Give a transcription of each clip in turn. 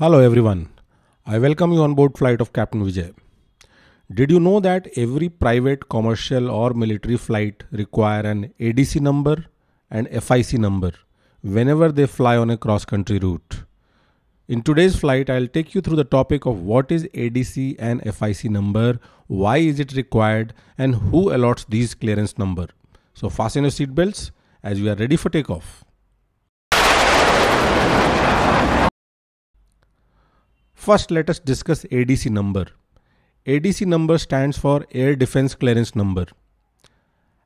Hello everyone. I welcome you on board flight of Captain Vijay. Did you know that every private, commercial or military flight require an ADC number and FIC number whenever they fly on a cross-country route? In today's flight, I'll take you through the topic of what is ADC and FIC number, why is it required and who allots these clearance number. So fasten your seatbelts as we are ready for takeoff. First, let us discuss ADC number. ADC number stands for Air Defense Clearance Number.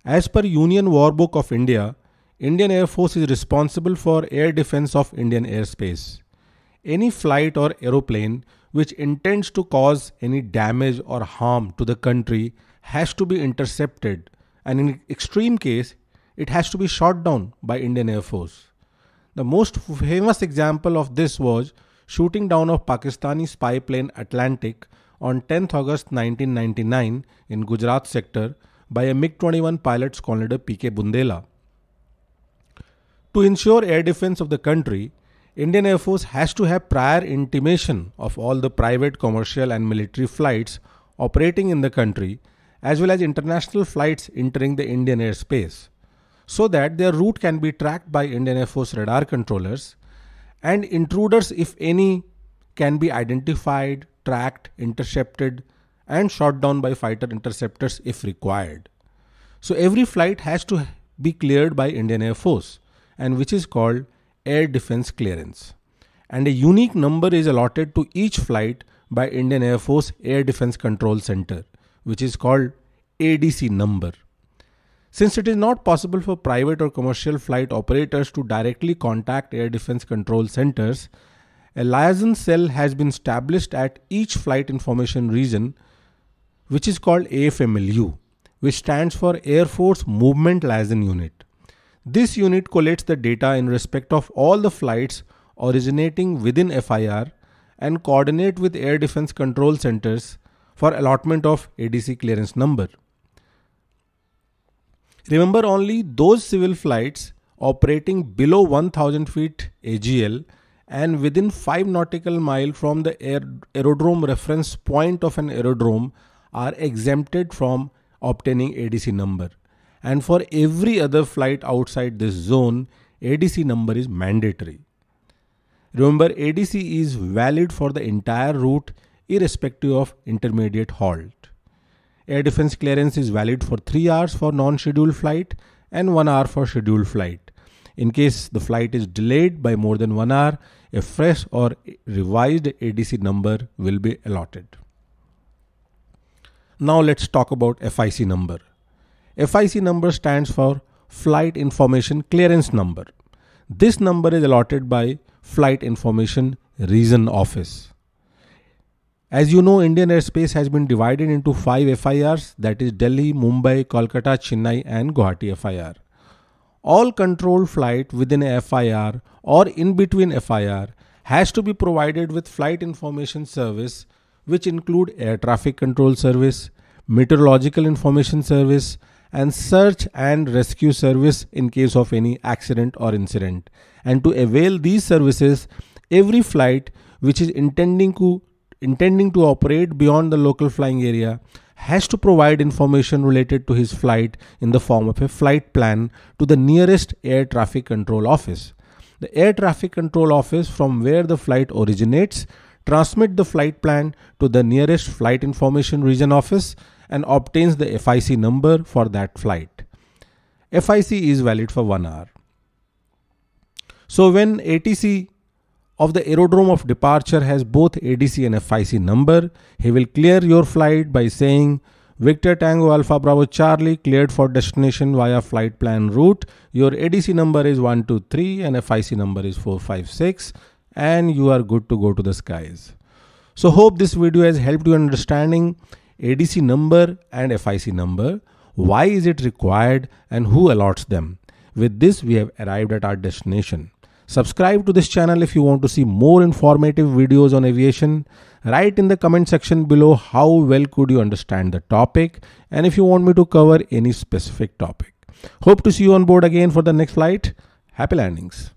As per Union War Book of India, Indian Air Force is responsible for air defense of Indian airspace. Any flight or aeroplane which intends to cause any damage or harm to the country has to be intercepted and in extreme case it has to be shot down by Indian Air Force. The most famous example of this was shooting down of Pakistani spy plane Atlantic on 10th August 1999 in Gujarat sector by a MiG-21 pilot Colonel P.K. Bundela. To ensure air defense of the country, Indian Air Force has to have prior intimation of all the private, commercial and military flights operating in the country as well as international flights entering the Indian airspace so that their route can be tracked by Indian Air Force radar controllers and intruders, if any, can be identified, tracked, intercepted, and shot down by fighter interceptors if required. So every flight has to be cleared by Indian Air Force and which is called air defense clearance. And a unique number is allotted to each flight by Indian Air Force Air Defense Control Center, which is called ADC number. Since it is not possible for private or commercial flight operators to directly contact air defense control centers, a liaison cell has been established at each flight information region, which is called AFMLU, which stands for Air Force Movement Liaison Unit. This unit collates the data in respect of all the flights originating within FIR and coordinate with air defense control centers for allotment of ADC clearance number. Remember only those civil flights operating below 1000 feet AGL and within 5 nautical mile from the aer aerodrome reference point of an aerodrome are exempted from obtaining ADC number. And for every other flight outside this zone, ADC number is mandatory. Remember, ADC is valid for the entire route irrespective of intermediate halt. Air defense clearance is valid for 3 hours for non-scheduled flight and 1 hour for scheduled flight. In case the flight is delayed by more than 1 hour, a fresh or revised ADC number will be allotted. Now let's talk about FIC number. FIC number stands for Flight Information Clearance Number. This number is allotted by Flight Information Region Office. As you know, Indian airspace has been divided into five FIRs that is Delhi, Mumbai, Kolkata, Chennai and Guwahati FIR. All controlled flight within a FIR or in between FIR has to be provided with flight information service which include air traffic control service, meteorological information service and search and rescue service in case of any accident or incident. And to avail these services, every flight which is intending to intending to operate beyond the local flying area has to provide information related to his flight in the form of a flight plan to the nearest air traffic control office. The air traffic control office from where the flight originates transmit the flight plan to the nearest flight information region office and obtains the FIC number for that flight. FIC is valid for 1 hour. So when ATC of the aerodrome of departure has both ADC and FIC number. He will clear your flight by saying Victor Tango Alpha Bravo Charlie cleared for destination via flight plan route. Your ADC number is 123 and FIC number is 456 and you are good to go to the skies. So hope this video has helped you understanding ADC number and FIC number. Why is it required and who allots them? With this we have arrived at our destination. Subscribe to this channel if you want to see more informative videos on aviation. Write in the comment section below how well could you understand the topic and if you want me to cover any specific topic. Hope to see you on board again for the next flight. Happy landings.